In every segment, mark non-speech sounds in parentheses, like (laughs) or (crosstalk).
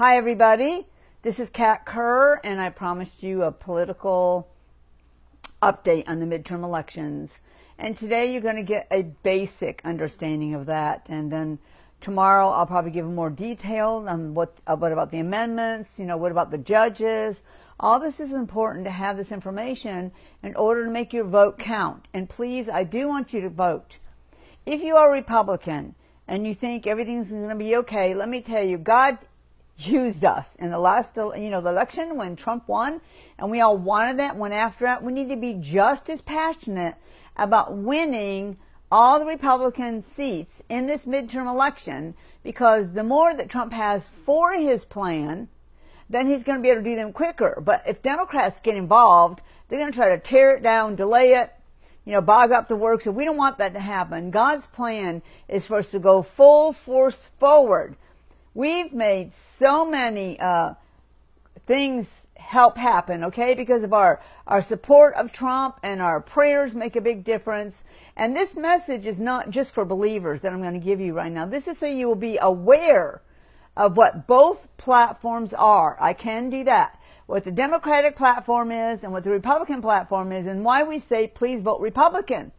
Hi, everybody. This is Kat Kerr, and I promised you a political update on the midterm elections. And today you're going to get a basic understanding of that. And then tomorrow I'll probably give more detail on what, uh, what about the amendments, you know, what about the judges. All this is important to have this information in order to make your vote count. And please, I do want you to vote. If you are Republican and you think everything's going to be okay, let me tell you, God used us in the last, you know, the election when Trump won, and we all wanted that, went after it. We need to be just as passionate about winning all the Republican seats in this midterm election because the more that Trump has for his plan, then he's going to be able to do them quicker. But if Democrats get involved, they're going to try to tear it down, delay it, you know, bog up the works. So we don't want that to happen. God's plan is for us to go full force forward We've made so many uh, things help happen, okay, because of our, our support of Trump and our prayers make a big difference. And this message is not just for believers that I'm going to give you right now. This is so you will be aware of what both platforms are. I can do that. What the Democratic platform is and what the Republican platform is, and why we say please vote Republican.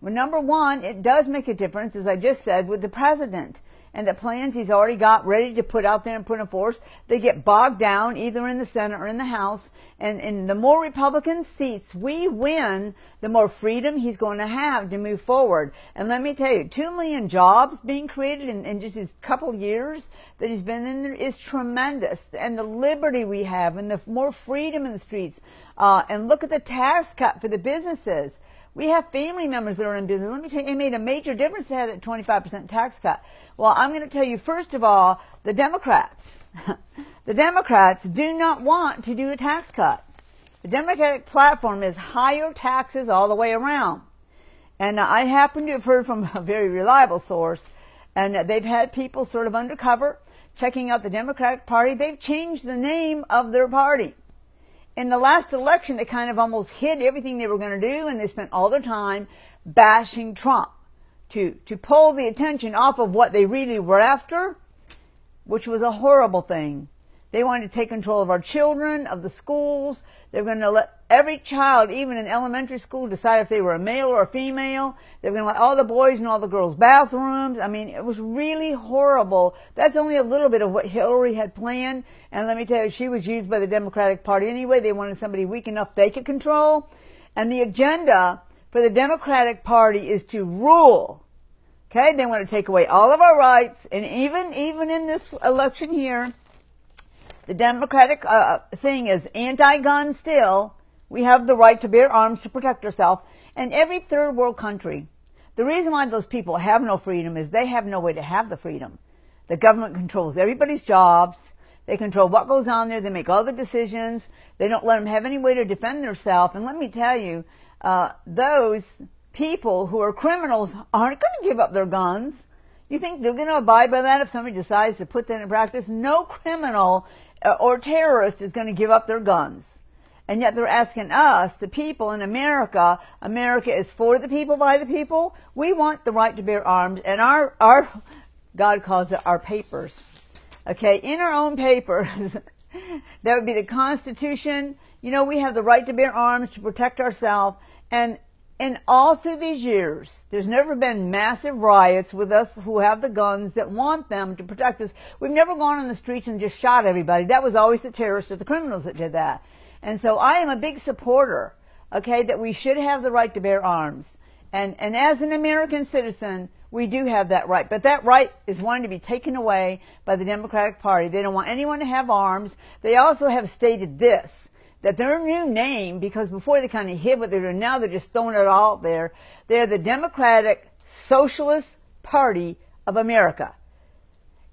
Well, number one, it does make a difference, as I just said, with the president and the plans he's already got ready to put out there and put in force, they get bogged down either in the Senate or in the House. And, and the more Republican seats we win, the more freedom he's going to have to move forward. And let me tell you, two million jobs being created in, in just his couple years that he's been in there is tremendous. And the liberty we have and the more freedom in the streets. Uh, and look at the tax cut for the businesses. We have family members that are in business. Let me tell you, it made a major difference to have that 25% tax cut. Well, I'm going to tell you, first of all, the Democrats. (laughs) the Democrats do not want to do a tax cut. The Democratic platform is higher taxes all the way around. And I happen to have heard from a very reliable source, and they've had people sort of undercover checking out the Democratic Party. They've changed the name of their party in the last election, they kind of almost hid everything they were going to do, and they spent all their time bashing Trump to, to pull the attention off of what they really were after, which was a horrible thing. They wanted to take control of our children, of the schools. They're going to let every child, even in elementary school, decide if they were a male or a female. They're going to let all the boys in all the girls' bathrooms. I mean, it was really horrible. That's only a little bit of what Hillary had planned. And let me tell you, she was used by the Democratic Party anyway. They wanted somebody weak enough they could control. And the agenda for the Democratic Party is to rule. Okay, they want to take away all of our rights, and even even in this election here, the Democratic uh, thing is anti-gun still. We have the right to bear arms to protect ourselves. And every third world country, the reason why those people have no freedom is they have no way to have the freedom. The government controls everybody's jobs. They control what goes on there. They make all the decisions. They don't let them have any way to defend themselves. And let me tell you, uh, those people who are criminals aren't going to give up their guns. You think they're going to abide by that if somebody decides to put that in practice? No criminal uh, or terrorist is going to give up their guns. And yet they're asking us, the people in America, America is for the people, by the people. We want the right to bear arms, and our, our God calls it our papers. Okay, in our own papers, (laughs) that would be the Constitution. You know, we have the right to bear arms to protect ourselves. And and all through these years, there's never been massive riots with us who have the guns that want them to protect us. We've never gone on the streets and just shot everybody. That was always the terrorists or the criminals that did that. And so I am a big supporter, okay, that we should have the right to bear arms. And, and as an American citizen, we do have that right. But that right is wanting to be taken away by the Democratic Party. They don't want anyone to have arms. They also have stated this that their new name, because before they kind of hid what they were, now they're just throwing it all out there. They're the Democratic Socialist Party of America.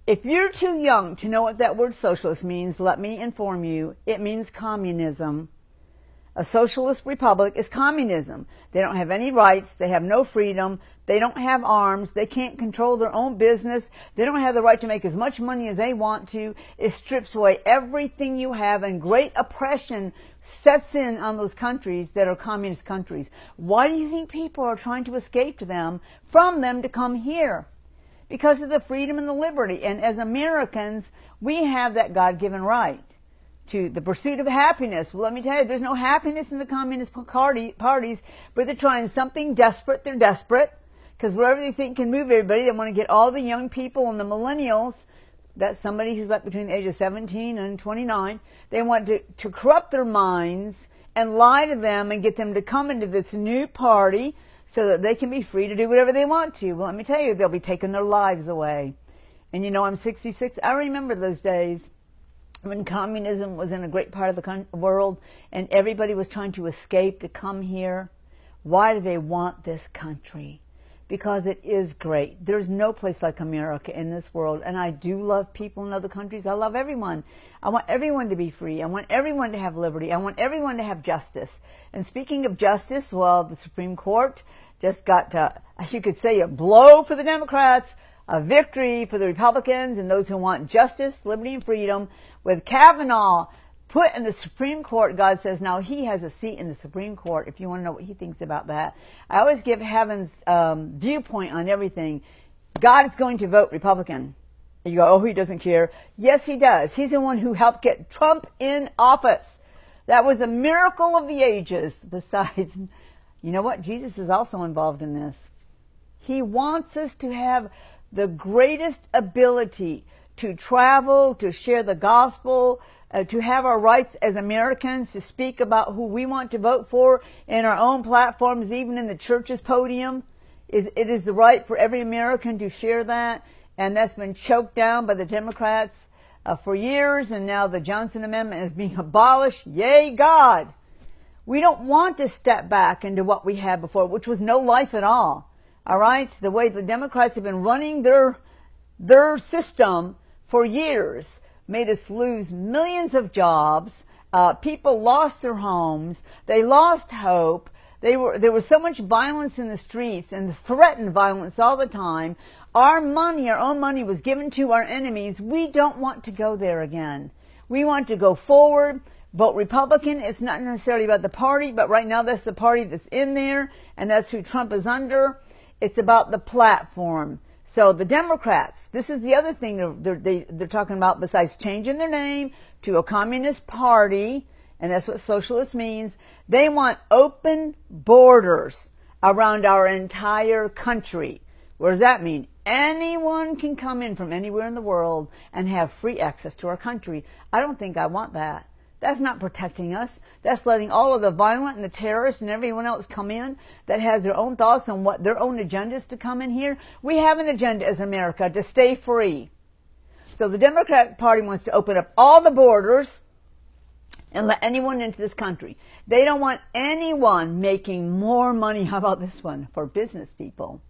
If you're too young to know what that word socialist means, let me inform you. It means communism. A socialist republic is communism. They don't have any rights. They have no freedom. They don't have arms. They can't control their own business. They don't have the right to make as much money as they want to. It strips away everything you have and great oppression sets in on those countries that are communist countries. Why do you think people are trying to escape to them, from them to come here? Because of the freedom and the liberty. And as Americans, we have that God given right to the pursuit of happiness. Well, let me tell you, there's no happiness in the Communist party, parties, but they're trying something desperate. They're desperate because whatever they think can move everybody, they want to get all the young people and the millennials, that's somebody who's like between the age of 17 and 29, they want to, to corrupt their minds and lie to them and get them to come into this new party so that they can be free to do whatever they want to. Well, let me tell you, they'll be taking their lives away. And you know, I'm 66. I remember those days when communism was in a great part of the world and everybody was trying to escape to come here. Why do they want this country? Because it is great. There's no place like America in this world. And I do love people in other countries. I love everyone. I want everyone to be free. I want everyone to have liberty. I want everyone to have justice. And speaking of justice, well, the Supreme Court just got, uh, (laughs) you could say, a blow for the Democrats a victory for the Republicans and those who want justice, liberty, and freedom. With Kavanaugh put in the Supreme Court, God says now he has a seat in the Supreme Court. If you want to know what he thinks about that, I always give heaven's um, viewpoint on everything. God is going to vote Republican. You go, oh, he doesn't care. Yes, he does. He's the one who helped get Trump in office. That was a miracle of the ages. (laughs) Besides, you know what? Jesus is also involved in this. He wants us to have the greatest ability to travel, to share the gospel, uh, to have our rights as Americans to speak about who we want to vote for in our own platforms, even in the church's podium. Is, it is the right for every American to share that, and that's been choked down by the Democrats uh, for years, and now the Johnson Amendment is being (laughs) abolished. Yay, God! We don't want to step back into what we had before, which was no life at all. All right, the way the Democrats have been running their their system for years made us lose millions of jobs. Uh, people lost their homes. They lost hope. They were, there was so much violence in the streets and threatened violence all the time. Our money, our own money, was given to our enemies. We don't want to go there again. We want to go forward. Vote Republican. It's not necessarily about the party, but right now that's the party that's in there, and that's who Trump is under. It's about the platform. So the Democrats, this is the other thing they're, they're, they're, talking about besides changing their name to a communist party, and that's what socialist means. They want open borders around our entire country. What does that mean? Anyone can come in from anywhere in the world and have free access to our country. I don't think I want that. That's not protecting us. That's letting all of the violent and the terrorists and everyone else come in that has their own thoughts on what their own agendas to come in here. We have an agenda as America to stay free. So the Democratic Party wants to open up all the borders and let anyone into this country. They don't want anyone making more money. (laughs) How about this one? For business people.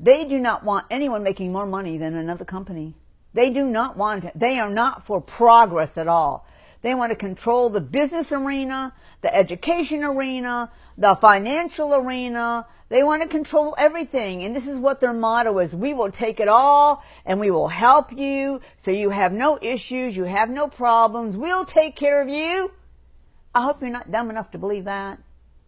They do not want anyone making more money than another company. They do not want it. They are not for progress at all. They want to control the business arena, the education arena, the financial arena. They want to control everything. And this is what their motto is. We will take it all and we will help you so you have no issues, you have no problems. We'll take care of you. I hope you're not dumb enough to believe that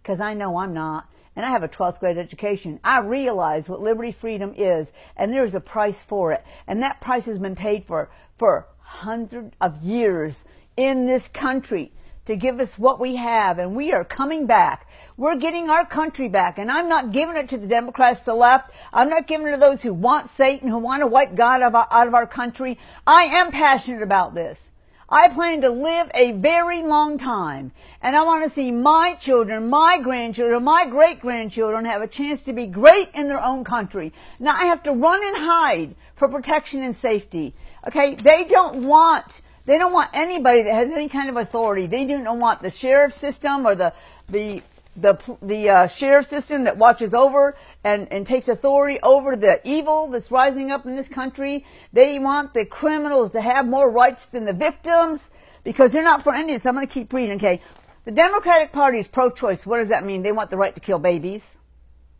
because I know I'm not. And I have a 12th grade education. I realize what liberty freedom is and there's a price for it. And that price has been paid for for hundreds of years in this country to give us what we have, and we are coming back. We're getting our country back, and I'm not giving it to the Democrats, the left. I'm not giving it to those who want Satan, who want to wipe God out of our country. I am passionate about this. I plan to live a very long time, and I want to see my children, my grandchildren, my great grandchildren have a chance to be great in their own country. Now I have to run and hide for protection and safety. Okay, they don't want they don't want anybody that has any kind of authority. They don't want the sheriff system or the the the the uh, sheriff system that watches over and, and takes authority over the evil that's rising up in this country. They want the criminals to have more rights than the victims because they're not for any. I'm going to keep reading. Okay, the Democratic Party is pro-choice. What does that mean? They want the right to kill babies.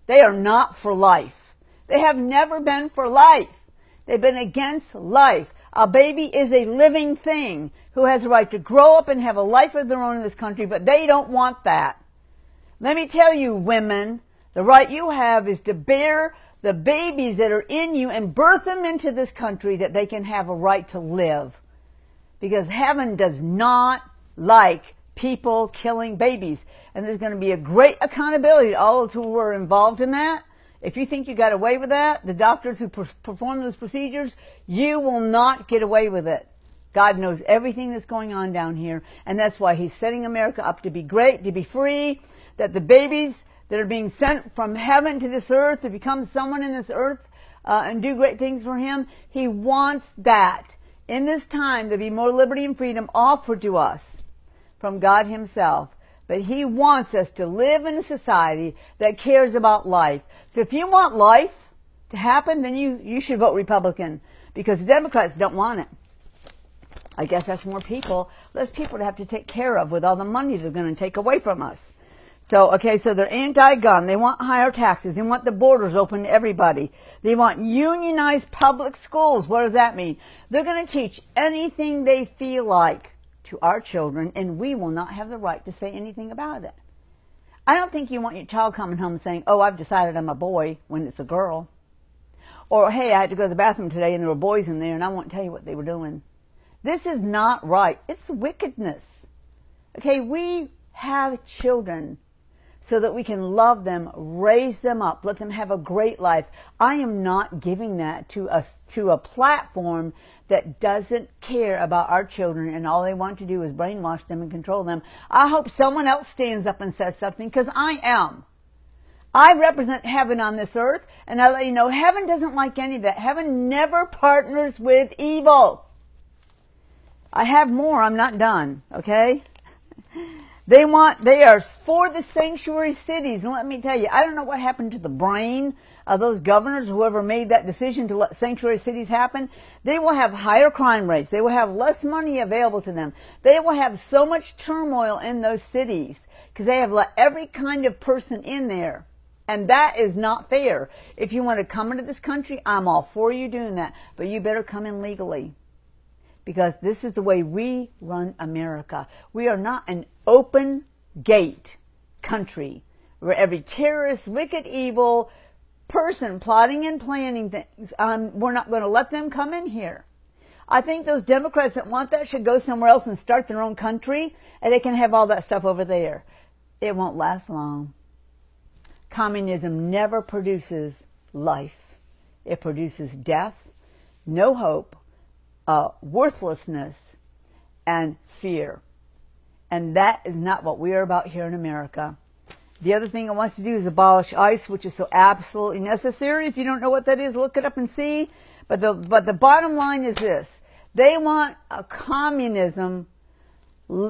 They are not for life. They have never been for life. They've been against life. A baby is a living thing who has a right to grow up and have a life of their own in this country, but they don't want that. Let me tell you, women, the right you have is to bear the babies that are in you and birth them into this country that they can have a right to live. Because heaven does not like people killing babies. And there's going to be a great accountability to all those who were involved in that. If you think you got away with that, the doctors who per- perform those procedures, you will not get away with it. God knows everything that's going on down here, and that's why He's setting America up to be great, to be free, that the babies that are being sent from heaven to this earth to become someone in this earth uh, and do great things for Him, He wants that in this time to be more liberty and freedom offered to us from God Himself. But He wants us to live in a society that cares about life. So if you want life to happen, then you, you should vote Republican because the Democrats don't want it. I guess that's more people, less people to have to take care of with all the money they're going to take away from us. So, okay, so they're anti-gun. They want higher taxes. They want the borders open to everybody. They want unionized public schools. What does that mean? They're going to teach anything they feel like to our children, and we will not have the right to say anything about it. I don't think you want your child coming home saying, oh, I've decided I'm a boy when it's a girl. Or, hey, I had to go to the bathroom today and there were boys in there and I won't tell you what they were doing. This is not right. It's wickedness. Okay, we have children so that we can love them, raise them up, let them have a great life. I am not giving that to a, to a platform that doesn't care about our children and all they want to do is brainwash them and control them. I hope someone else stands up and says something because I am. I represent heaven on this earth and I let you know heaven doesn't like any of that. Heaven never partners with evil. I have more. I'm not done. Okay? (laughs) They want, they are for the sanctuary cities. And let me tell you, I don't know what happened to the brain of those governors, whoever made that decision to let sanctuary cities happen. They will have higher crime rates. They will have less money available to them. They will have so much turmoil in those cities because they have let every kind of person in there. And that is not fair. If you want to come into this country, I'm all for you doing that. But you better come in legally because this is the way we run America. We are not an open gate country where every terrorist, wicked, evil person plotting and planning things, um, we're not going to let them come in here. I think those Democrats that want that should go somewhere else and start their own country, and they can have all that stuff over there. It won't last long. Communism never produces life. It produces death, no hope, uh, worthlessness and fear. And that is not what we are about here in America. The other thing it wants to do is abolish ICE, which is so absolutely necessary. If you don't know what that is, look it up and see. But the, but the bottom line is this. They want a communism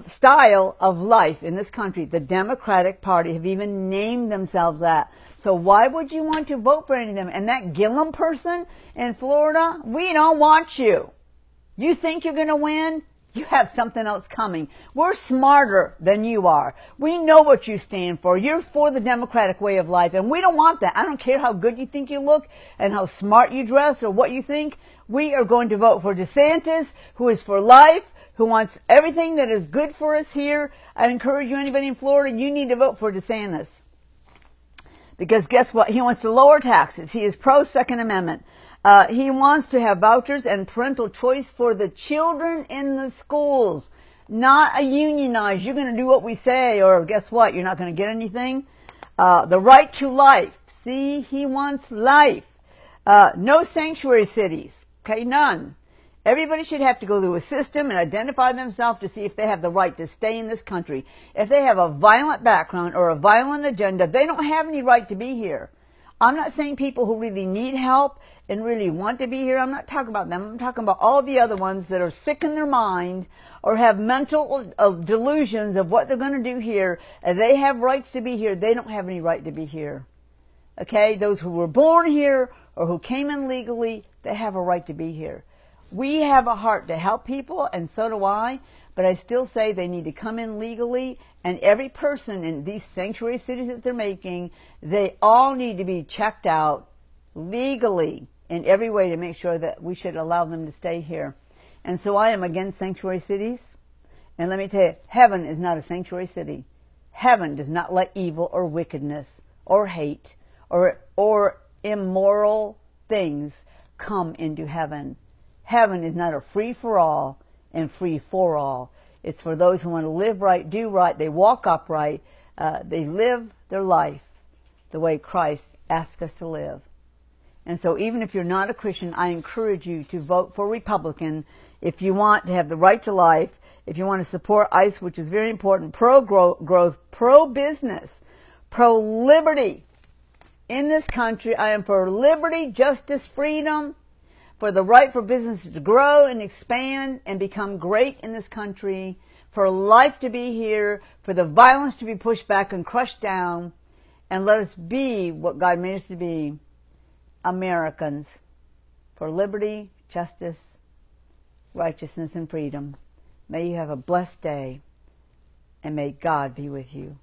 style of life in this country. The Democratic Party have even named themselves that. So why would you want to vote for any of them? And that Gillum person in Florida, we don't want you. You think you're going to win? You have something else coming. We're smarter than you are. We know what you stand for. You're for the democratic way of life, and we don't want that. I don't care how good you think you look and how smart you dress or what you think. We are going to vote for DeSantis, who is for life, who wants everything that is good for us here. I encourage you, anybody in Florida, you need to vote for DeSantis. Because guess what? He wants to lower taxes. He is pro Second Amendment. Uh, he wants to have vouchers and parental choice for the children in the schools, not a unionized. You're going to do what we say, or guess what? You're not going to get anything. Uh, the right to life. See, he wants life. Uh, no sanctuary cities. Okay, none. Everybody should have to go through a system and identify themselves to see if they have the right to stay in this country. If they have a violent background or a violent agenda, they don't have any right to be here. I'm not saying people who really need help and really want to be here. I'm not talking about them. I'm talking about all the other ones that are sick in their mind or have mental uh, delusions of what they're going to do here. And they have rights to be here. They don't have any right to be here. Okay? Those who were born here or who came in legally, they have a right to be here. We have a heart to help people, and so do I. But I still say they need to come in legally, and every person in these sanctuary cities that they're making, they all need to be checked out legally in every way to make sure that we should allow them to stay here. And so I am against sanctuary cities. And let me tell you, heaven is not a sanctuary city. Heaven does not let evil or wickedness or hate or, or immoral things come into heaven. Heaven is not a free for all and free for all. It's for those who want to live right, do right, they walk upright, uh, they live their life the way Christ asked us to live. And so, even if you're not a Christian, I encourage you to vote for Republican if you want to have the right to life, if you want to support ICE, which is very important, pro growth, pro business, pro liberty in this country. I am for liberty, justice, freedom, for the right for businesses to grow and expand and become great in this country, for life to be here, for the violence to be pushed back and crushed down, and let us be what God made us to be Americans for liberty, justice, righteousness, and freedom. May you have a blessed day, and may God be with you.